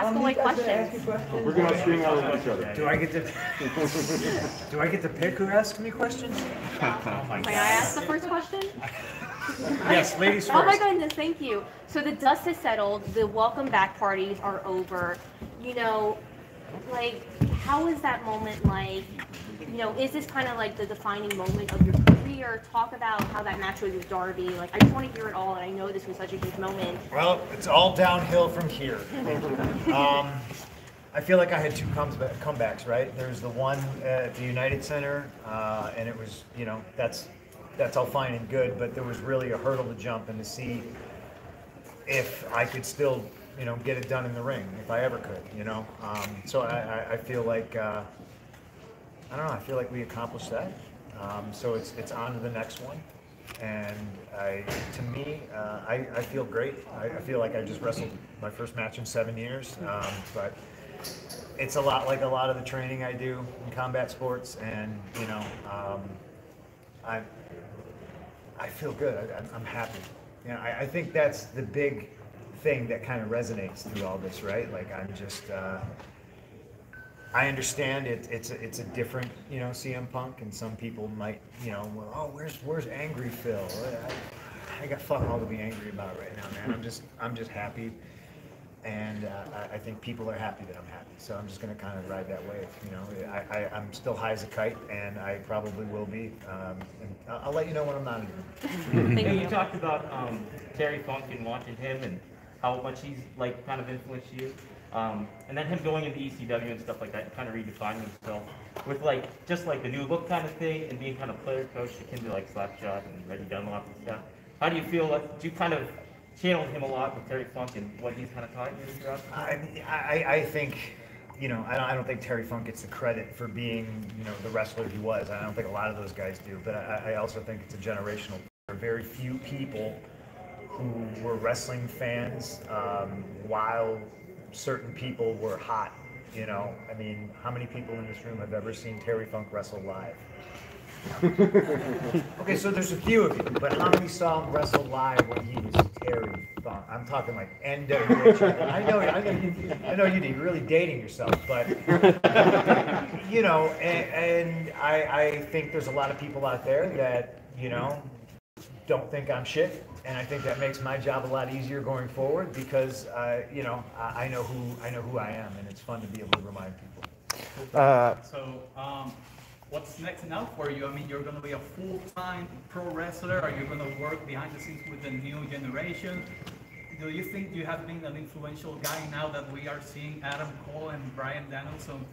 ask away questions. We're gonna string out each other. Do I get to, do I get to pick who asks me questions? Oh my May I ask the first question? Yes, ladies first. Oh my goodness, thank you. So the dust has settled, the welcome back parties are over. You know, like, how is that moment like? You know, is this kind of like the defining moment of your career? Talk about how that match was with Darby. Like, I just want to hear it all, and I know this was such a huge moment. Well, it's all downhill from here. Um, I feel like I had two comebacks, right? There's the one at the United Center, uh, and it was, you know, that's that's all fine and good, but there was really a hurdle to jump and to see if I could still, you know, get it done in the ring, if I ever could, you know. Um, so I, I, I feel like uh, I don't know. I feel like we accomplished that. Um, so it's it's on to the next one, and I, to me, uh, I, I feel great. I, I feel like I just wrestled my first match in seven years, um, but it's a lot like a lot of the training I do in combat sports, and you know, um, I I feel good. I, I'm- I'm happy. You know, I, I think that's the big thing that kind of resonates through all this, right? Like I'm just. Uh, I understand it, it's, a, it's a different, you know, CM Punk, and some people might, you know, well, oh, where's, where's angry Phil? I, I got fuck all to be angry about right now, man. I'm just, I'm just happy, and uh, I, I think people are happy that I'm happy. So I'm just gonna kind of ride that wave, you know. I, I, I'm still high as a kite, and I probably will be. Um, and I'll, I'll let you know when I'm not anymore. Thank you. you talked about um, Terry Funk and watching him and how much he's like kind of influenced you. Um, and then him going into ECW and stuff like that, kind of redefining himself with like just like the new look kind of thing and being kind of player coach to like Slapshot and Reggie Dunlop and stuff. How do you feel? Like, do you kind of channel him a lot with Terry Funk and what he's kind of taught you throughout? I, I, I think, you know, I don't, I don't think Terry Funk gets the credit for being, you know, the wrestler he was. I don't think a lot of those guys do, but I, I also think it's a generational. There are very few people who were wrestling fans um, while certain people were hot. You know, I mean, how many people in this room have ever seen Terry Funk wrestle live? Okay, so there's a few of you, but how many saw him wrestle live when he was Terry Funk? I'm talking like NWA. I know, I know, you, I know you. You're really dating yourself, but you know, and, and I, I think there's a lot of people out there that you know don't think I'm shit, and I think that makes my job a lot easier going forward because uh, you know I, I know who I know who I am, and it's fun to be able to remind people. Uh, So, um, what's next now for you? I mean, you're gonna be a full-time pro wrestler. Are you gonna work behind the scenes with the new generation? Do you think you have been an influential guy now that we are seeing Adam Cole and Bryan Danielson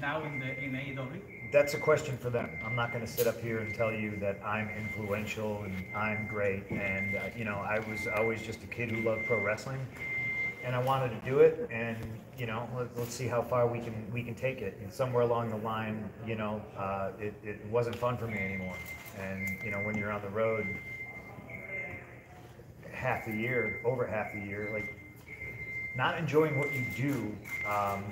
now in the in AEW? That's a question for them. I'm not going to sit up here and tell you that I'm influential and I'm great. And uh, you know, I was always just a kid who loved pro wrestling, and I wanted to do it. And you know, let, let's see how far we can we can take it. And somewhere along the line, you know, uh, it, it wasn't fun for me anymore. And you know, when you're on the road half the year, over half the year, like not enjoying what you do um,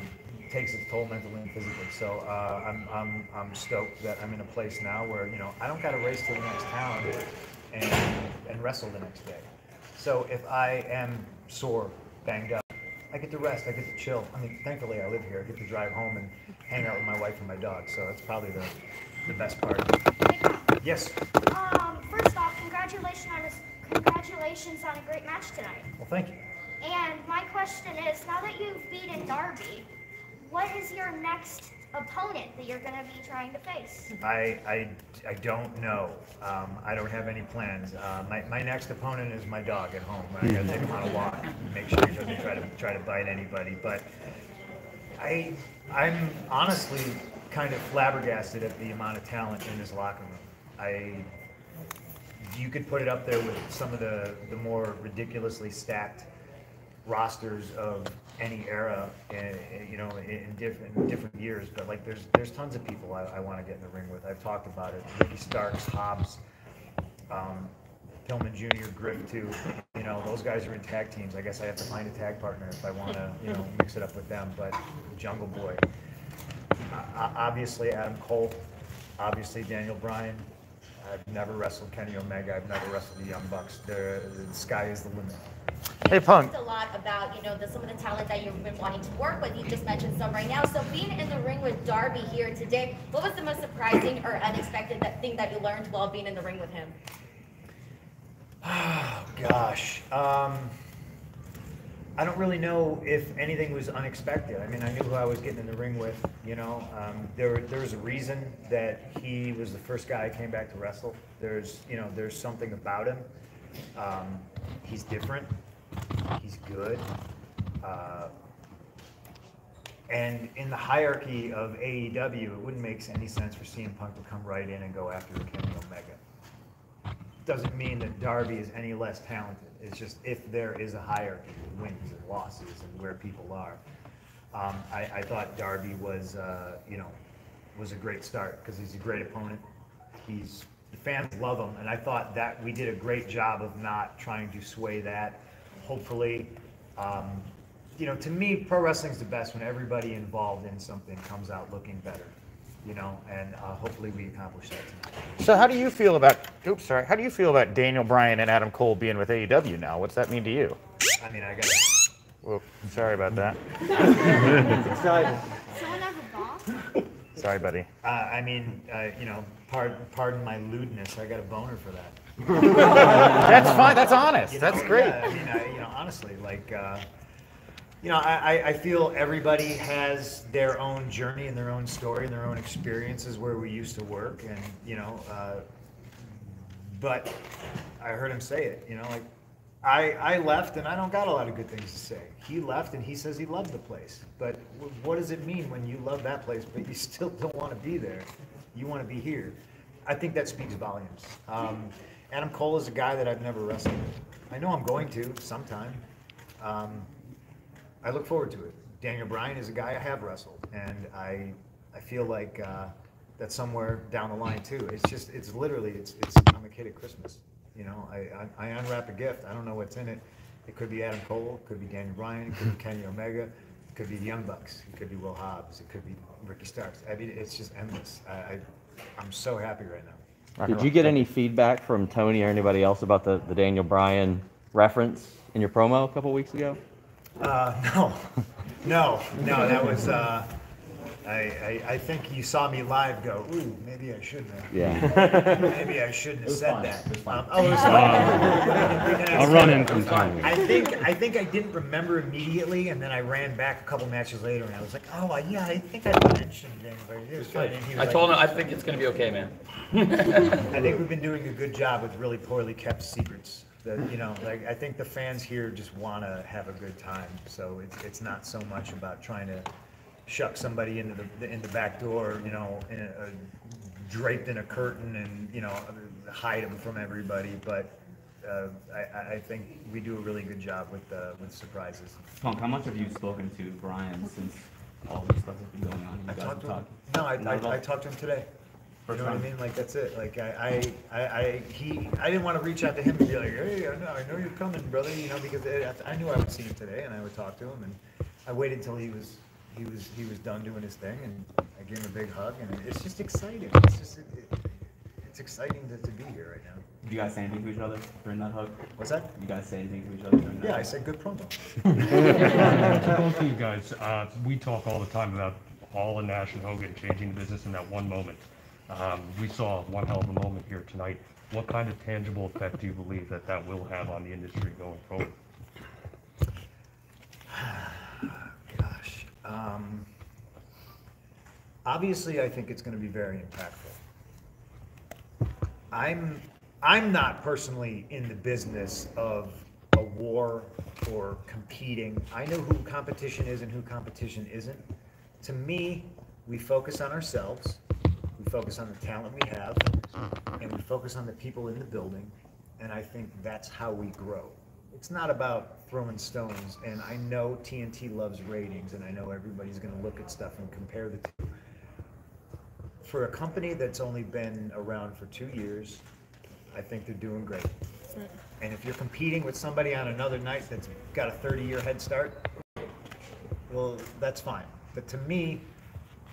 takes its toll mentally and physically. So uh, I'm, I'm, I'm stoked that I'm in a place now where, you know, I don't got to race to the next town and, and wrestle the next day. So if I am sore, banged up, I get to rest, I get to chill. I mean, thankfully I live here. I get to drive home and hang out with my wife and my dog. So that's probably the, the best part. Yes. Um, first off, congratulations on a, congratulations on a great match tonight. Well, thank you. And my question is, now that you've beaten Darby, what is your next opponent that you're going to be trying to face? I, I, I don't know. Um, I don't have any plans. Uh, my, my next opponent is my dog at home. I gotta take him on a walk, and make sure he doesn't try to try to bite anybody. But I, I'm honestly kind of flabbergasted at the amount of talent in this locker room. I, you could put it up there with some of the the more ridiculously stacked rosters of any era, in, you know, in different different years. But like, there's there's tons of people I, I want to get in the ring with. I've talked about it. Ricky Starks, Hobbs, um, Pillman Jr., Griff too. You know, those guys are in tag teams. I guess I have to find a tag partner if I want to, you know, mix it up with them. But Jungle Boy, uh, obviously Adam Cole, obviously Daniel Bryan. I've never wrestled Kenny Omega. I've never wrestled the Young Bucks. The, the sky is the limit. Hey, Punk. talked a lot about, you know, the, some of the talent that you've been wanting to work with. You just mentioned some right now. So being in the ring with Darby here today, what was the most surprising or unexpected that thing that you learned while being in the ring with him? Oh, gosh. Um, I don't really know if anything was unexpected. I mean, I knew who I was getting in the ring with, you know. Um, there, there was a reason that he was the first guy I came back to wrestle. There's, you know, there's something about him. Um, he's different. He's good. Uh, and in the hierarchy of AEW, it wouldn't make any sense for CM Punk to come right in and go after Kenny Omega doesn't mean that Darby is any less talented. It's just if there is a hierarchy of wins and losses and where people are. Um, I, I thought Darby was, uh, you know, was a great start because he's a great opponent. He's the fans love him, and I thought that we did a great job of not trying to sway that. Hopefully, um, you know, to me, pro wrestling's the best when everybody involved in something comes out looking better. You know, and uh, hopefully we accomplish that tonight. So how do you feel about? Oops, sorry. How do you feel about Daniel Bryan and Adam Cole being with AEW now? What's that mean to you? I mean, I got. Well, sorry about that. Someone have a bomb? Sorry, buddy. Uh, I mean, uh, you know, pardon, pardon my lewdness. I got a boner for that. That's fine. That's honest. You That's know, great. Yeah, I mean, I, you know, honestly, like, uh, you know, I, I- I feel everybody has their own journey and their own story and their own experiences where we used to work, and you know, uh, but I heard him say it. You know, like, I I left and I don't got a lot of good things to say. He left and he says he loved the place, but w- what does it mean when you love that place but you still don't want to be there? You want to be here. I think that speaks volumes. Um, Adam Cole is a guy that I've never wrestled with. I know I'm going to sometime. Um, I look forward to it. Daniel Bryan is a guy I have wrestled, and I I feel like uh, that's somewhere down the line too. It's just it's literally it's it's I'm a kid at Christmas. You know, I, I, I unwrap a gift. I don't know what's in it. It could be Adam Cole. It could be Daniel Bryan. It could be Kenny Omega. It could be the Young Bucks. It could be Will Hobbs. It could be Ricky Starks. I mean, it's just endless. I, I I'm so happy right now. Did you get any feedback from Tony or anybody else about the, the Daniel Bryan reference in your promo a couple weeks ago? Uh, no, no, no. That was. Uh, I, I I think you saw me live. Go. Ooh, maybe I shouldn't have. Yeah. Maybe I shouldn't have said that. Um, oh, it was fun. I'll run in from time. I think I think I didn't remember immediately, and then I ran back a couple matches later, and I was like, "Oh, yeah, I think I mentioned it, but it was fine." And he was I like, told him, I think it's gonna be okay, man. I think we've been doing a good job with really poorly kept secrets. That you know, like I think the fans here just want to have a good time, so it's it's not so much about trying to shuck somebody into the in the back door, you know, in a, draped in a curtain and you know hide them from everybody. But uh, I, I- think we do a really good job with uh, with surprises. Punk, how much have you spoken to Bryan since all this stuff has been going on? You I talked to him. No, I, Not at all? I, I talked to him today. You know what I mean? Like that's it. Like I, I, I, he, I didn't want to reach out to him and be like, hey, I know, I know you're coming, brother. You know, because I, I knew I would see him today, and I would talk to him, and I waited till he was, he was, he was done doing his thing, and I gave him a big hug, and it's just exciting. It's just, it, it, it's exciting to, to be here right now. Did you guys say anything to each other during that hug? What's that? You guys say anything to each other during that? Yeah, I said good promo. To both of you guys, uh, we talk all the time about Hall and Nash and Hogan changing the business in that one moment. Um, we saw one hell of a moment here tonight. What kind of tangible effect do you believe that that will have on the industry going forward? Um, obviously, I think it's going to be very impactful. I'm I'm not personally in the business of a war or competing. I know who competition is and who competition isn't. To me, we focus on ourselves. We focus on the talent we have, and we focus on the people in the building. And I think that's how we grow. It's not about throwing stones. And I know TNT loves ratings, and I know everybody's going to look at stuff and compare the two. For a company that's only been around for two years, I think they're doing great. Mm. And if you're competing with somebody on another night that's got a 30 year head start, well, that's fine. But to me,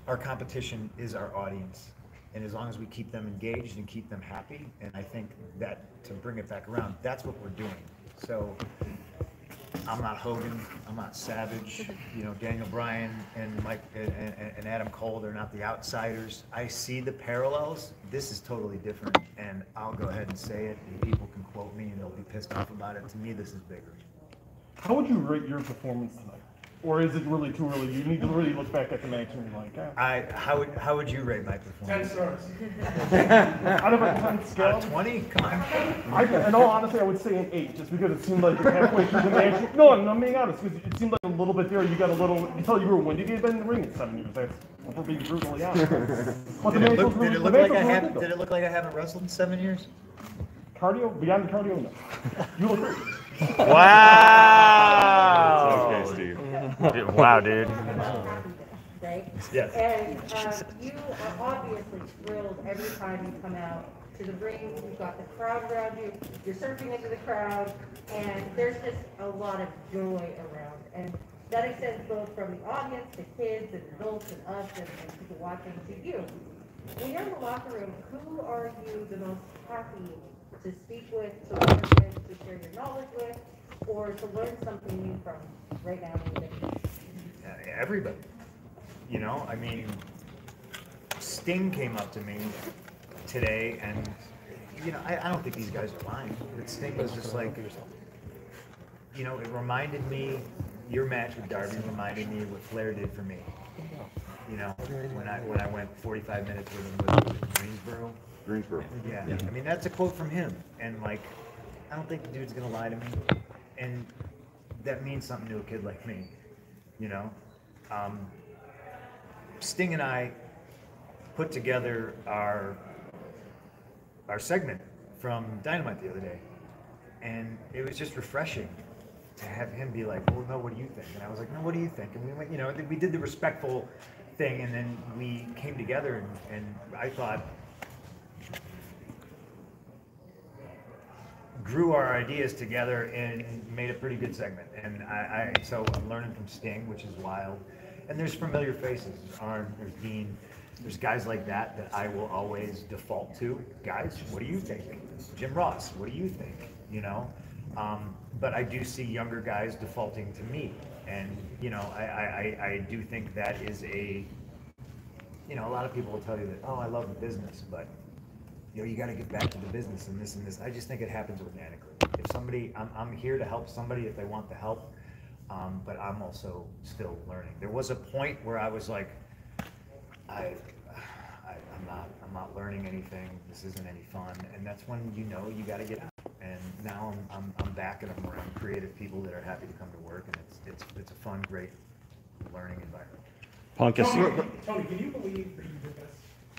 our competition is our audience. And as long as we keep them engaged and keep them happy, and I think that to bring it back around, that's what we're doing. So I'm not Hogan, I'm not Savage, you know, Daniel Bryan and Mike, and, and, Adam Cole, they're not the outsiders. I see the parallels, this is totally different, and I'll go ahead and say it, and people can quote me and they'll be pissed off about it, to me, this is bigger. How would you rate your performance tonight? Or is it really too early? You need to really look back at the match and be like, ah. I, how would, how would you rate my performance? Ten performance? stars. Out of a ten scale? Twenty, come on. I, in all honesty, I would say an eight, just because it seemed like halfway through the match. No, I'm, I'm being honest, because it seemed like a little bit there. You got a little until you were when you get in the ring in seven years. That's if we're being brutally honest. But the Did it match was look, really, did it the match like was I really haven't, good, did it look like I haven't wrestled in seven years? Cardio beyond the cardio, no. You look great. Wow. Okay, Steve. Dude, Wow, dude. right? Yes. And um, you are obviously thrilled every time you come out to the ring. You've got the crowd around you. You're surfing into the crowd, and there's just a lot of joy around. And that extends both from the audience to kids and adults and us and, and people watching to you. When you're in the locker room, who are you the most happy to speak with, to learn with, to share your knowledge with, or to learn something new from right now in the business? Everybody. You know, I mean, Sting came up to me today, and you know, I, I don't think these guys are lying. But Sting was just like, you know, it reminded me. Your match with Darby reminded me what Flair did for me. You know, when I when I went 45 minutes with him with, with Greensboro. Greensboro. Yeah, I mean, that's a quote from him, and like, I don't think the dude's gonna lie to me, and that means something to a kid like me, you know? Um, Sting and I put together our, our segment from Dynamite the other day, and it was just refreshing to have him be like, well, no, what do you think? And I was like, no, what do you think? And we went, you know, we did the respectful thing, and then we came together, and, and I thought, grew our ideas together and made a pretty good segment. And I, I so I'm learning from Sting, which is wild. And there's familiar faces. There's Arn, there's Dean, there's guys like that that I will always default to. Guys, what do you think? Jim Ross, what do you think? You know. Um, but I do see younger guys defaulting to me, and you know, I, I, I- I do think that is a, you know, a lot of people will tell you that, oh, I love the business, but you know, you gotta get back to the business and this and this. I just think it happens organically. If somebody, I'm, I'm here to help somebody if they want the help, um, but I'm also still learning. There was a point where I was like, I, I, I'm not, I'm not learning anything. This isn't any fun. And that's when you know you gotta get out. And now I'm, I'm, I'm back and I'm around creative people that are happy to come to work and it's, it's, it's a fun, great learning environment. Punk is. Tony, Tony, can you believe that you did this?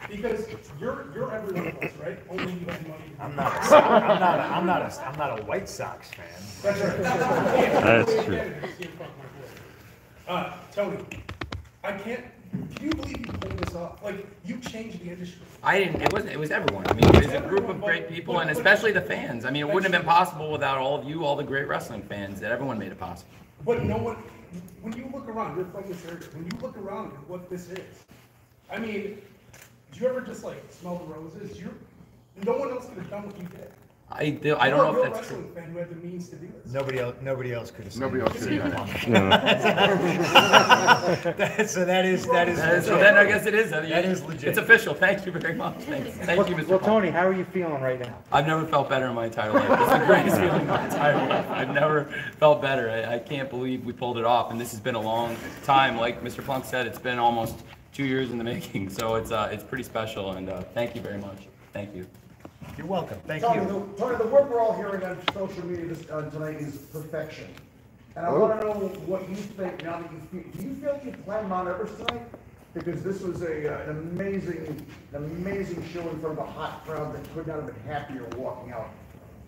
Because you're, you're every one of us, right? Only you have money. I'm not, a, I'm not, a, I'm not a, I'm not a White Sox fan. That's right. That's true. Uh, Tony, I can't, can you believe you pulled this off? Like, you changed the industry. I didn't, it wasn't, it was everyone. I mean, it was a group of great people and especially the fans. I mean, it wouldn't have been possible without all of you, all the great wrestling fans, that everyone made it possible. But no one, when you look around, you're from this area, when you look around at what this is, I mean, do you ever just like smell the roses? You're, no one else could have done what you did. I, do- I don't know You're if that's true. fan who had the means to do this. Nobody else, nobody else could have said Nobody it. else could have done That- So that is, that is. That is- So then I guess it is. That is legit. It's official. Thank you very much. Thanks. Thank you, Mr. Well, Punk. Tony, how are you feeling right now? I've never felt better in my entire life. It's the greatest feeling in my entire life. I've never felt better. I, I can't believe we pulled it off, and this has been a long time. Like Mr. Punk said, it's been almost two years in the making, so it's uh, it's pretty special. And uh, thank you very much. Thank you. You're welcome. Thank Tony, you. the, Tony, the word we're all hearing on social media this, uh, tonight is perfection. And I wanna know what you think now that you feel, do you feel like you planned Mount Everest tonight? Because this was a, uh, an amazing, an amazing show in front of a hot crowd that could not have been happier walking out.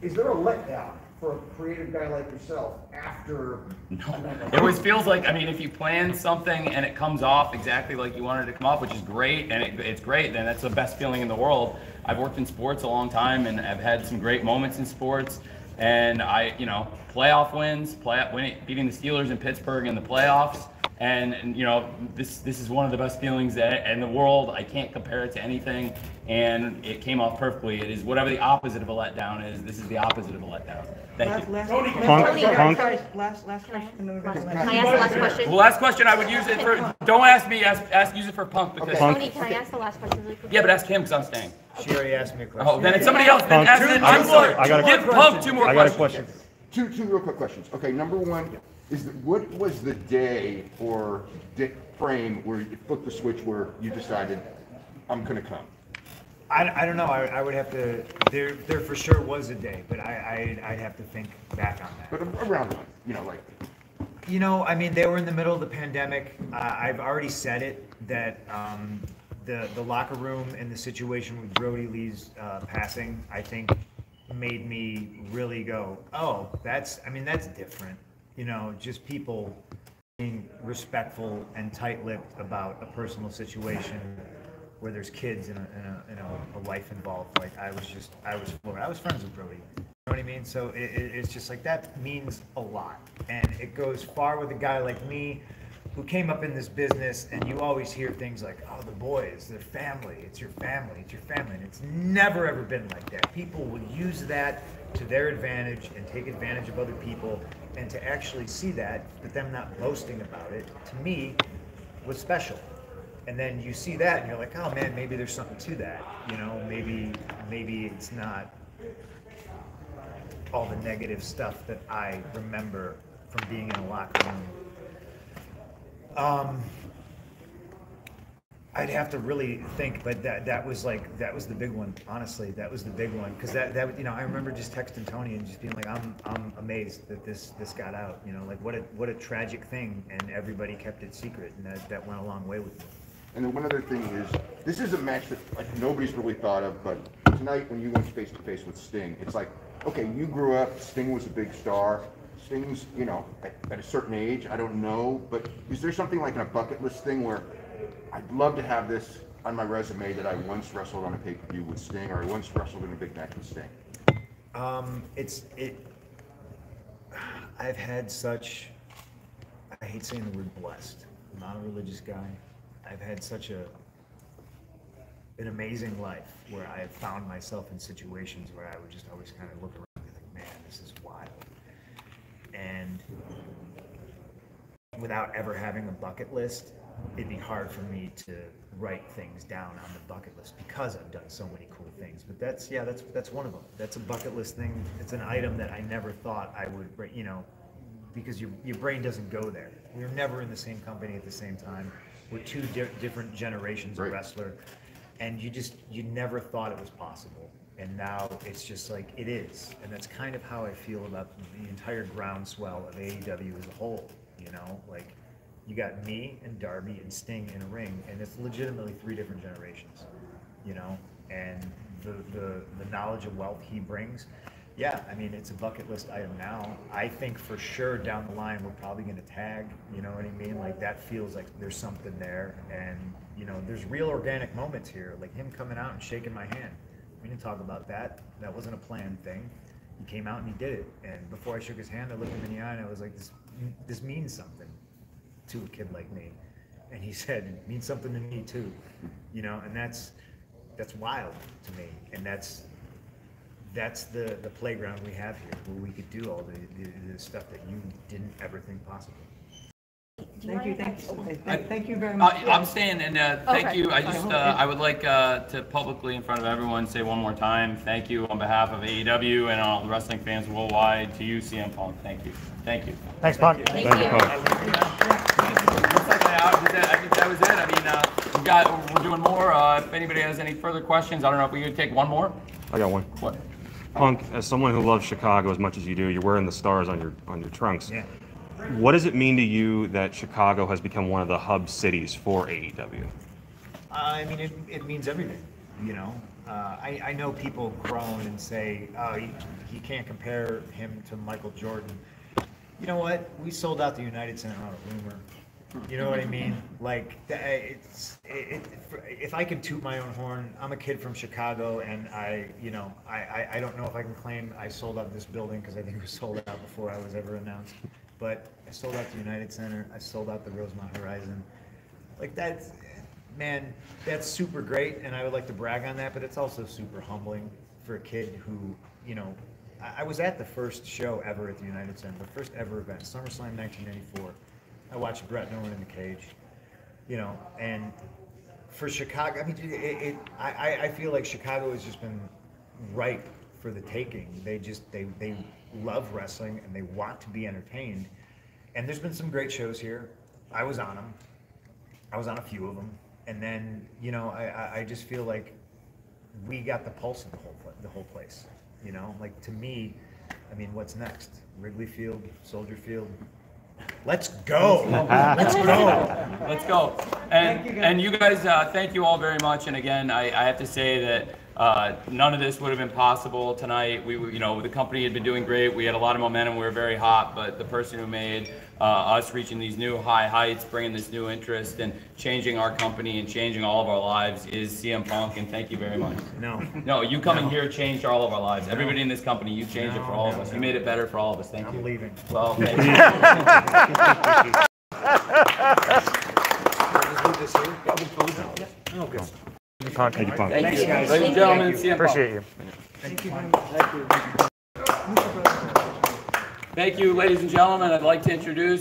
Is there a letdown for a creative guy like yourself after? It always feels like, I mean, if you plan something and it comes off exactly like you wanted it to come off, which is great, and it, it's great, then that's the best feeling in the world. I've worked in sports a long time and I've had some great moments in sports. And I, you know, playoff wins, play, winning, beating the Steelers in Pittsburgh in the playoffs, And, and you know, this this is one of the best feelings that, in the world. I can't compare it to anything, and it came off perfectly. It is whatever the opposite of a letdown is. This is the opposite of a letdown. Thank you. Last, Punk- last, Punk- sorry, last, last question. and then we're gonna- Can I ask the last question? Well, last question, I would use it for. Don't ask me. Ask, ask use it for Punk because. Tony, can I ask the last question really quick? Yeah, but ask him because I'm staying. She already asked me a oh, question. Oh, then it's somebody else. Then ask two- it. I- Two more. I got a- Give Punk two more I got a questions. question. Two, two real quick questions. Okay, number one, is that what was the day or Dick frame where you flipped the switch where you decided, I'm gonna come? I, I don't know, I, I would have to, there, there for sure was a day, but I, I, I'd have to think back on that. But around one, you know, like, You know, I mean, they were in the middle of the pandemic. Uh, I've already said it that um, the the locker room and the situation with Brodie Lee's uh, passing, I think, made me really go, oh, that's. I mean, that's different. You know, just people being respectful and tight-lipped about a personal situation where there's kids and a, and a, and a, a wife involved. Like I was just, I was floored. I was friends with Brodie. You know what I mean? So it, it, it's just like that means a lot, and it goes far with a guy like me, who came up in this business, and you always hear things like, "Oh, the boys, their family. It's your family. It's your family." And it's never ever been like that. People will use that to their advantage and take advantage of other people, and to actually see that, but them not boasting about it, to me, was special. And then you see that, and you're like, "Oh man, maybe there's something to that." You know, maybe maybe it's not all the negative stuff that I remember from being in a locker room. Um, I'd have to really think, but that that was like that was the big one. Honestly, that was the big one because that that you know I remember just texting Tony and just being like, I'm I'm amazed that this this got out. You know, like what a what a tragic thing, and everybody kept it secret, and that that went a long way with me. and then one other thing is, this is a match that like nobody's really thought of, but tonight when you went face to face with Sting, it's like, okay, you grew up, Sting was a big star. Sting's, you know, at, at a certain age, I don't know, but is there something like a bucket list thing where I'd love to have this on my resume that I once wrestled on a pay-per-view with Sting, or I once wrestled in a big match with Sting? Um, it's it. I've had such. I hate saying the word blessed. I'm not a religious guy. I've had such a an amazing life where I have found myself in situations where I would just always kind of look around and be like, man, this is wild. And without ever having a bucket list, it'd be hard for me to write things down on the bucket list because I've done so many cool things. But that's yeah, that's that's one of them. That's a bucket list thing. It's an item that I never thought I would, you know, because your your brain doesn't go there. We're never in the same company at the same time. We're two di- different generations of wrestler, and you just you never thought it was possible. And now it's just like it is, and that's kind of how I feel about the entire groundswell of AEW as a whole. You know, like you got me and Darby and Sting in a ring, and it's legitimately three different generations. You know, and the the, the knowledge of wealth he brings. Yeah, I mean it's a bucket list item now. I think for sure down the line we're probably going to tag. You know what I mean? Like that feels like there's something there, and you know there's real organic moments here, like him coming out and shaking my hand. We didn't talk about that. That wasn't a planned thing. He came out and he did it. And before I shook his hand, I looked him in the eye and I was like, "This, this means something to a kid like me." And he said, "It means something to me too." You know, and that's that's wild to me. And that's that's the the playground we have here, where we could do all the the, the stuff that you didn't ever think possible. Thank you, thank you, okay, thank- thank you very much. I- I'm staying, and uh, thank Okay. you. I just, uh, I would like uh, to publicly, in front of everyone, say one more time, thank you on behalf of AEW and all the wrestling fans worldwide to you, CM Punk. Thank you. Thank you. Thanks, Punk. Thank Thank you. you, Punk. Looks like I I think that- I think that was it. I mean, uh, we got, we're doing more. Uh, If anybody has any further questions, I don't know if we could take one more? I got one. What? Punk, as someone who loves Chicago as much as you do, you're wearing the stars on your on your trunks. Yeah. What does it mean to you that Chicago has become one of the hub cities for AEW? I mean, it, it means everything, you know. Uh, I, I know people groan and say, oh, you, you can't compare him to Michael Jordan. You know what? We sold out the United Center on a rumor. You know what I mean? Like, it's, it, it, if I can toot my own horn, I'm a kid from Chicago, and I, you know, I, I, I don't know if I can claim I sold out this building because I think it was sold out before I was ever announced. but I sold out the United Center. I sold out the Rosemont Horizon. Like that's, man, that's super great, and I would like to brag on that. But it's also super humbling for a kid who, you know, I, I was at the first show ever at the United Center, the first ever event, SummerSlam 1994. I watched Bret and Owen in the cage, you know, and for Chicago, I mean, it, it I, I- feel like Chicago has just been ripe for the taking. They just they they love wrestling and they want to be entertained. And there's been some great shows here. I was on them. I was on a few of them. And then you know I I, I just feel like we got the pulse of the whole the whole place. You know, like to me, I mean, what's next? Wrigley Field, Soldier Field. Let's go. Let's go. Let's go. And, and you guys, uh, thank you all very much. And again, I, I have to say that uh, none of this would have been possible tonight. We, you know, the company had been doing great. We had a lot of momentum. We were very hot. But the person who made uh, us reaching these new high heights, bringing this new interest, and changing our company and changing all of our lives is CM Punk. And thank you very much. No. No, you coming No. here changed all of our lives. No. Everybody in this company, you changed it for No, all of us. no. You made it better for all of us. Thank you. I'm leaving. Well, thank you. Oh, good. Punk. Thank you, Punk. Thank you. guys. Ladies and gentlemen, CM Punk. Appreciate you. Thank you. Thank you, ladies and gentlemen. I'd like to introduce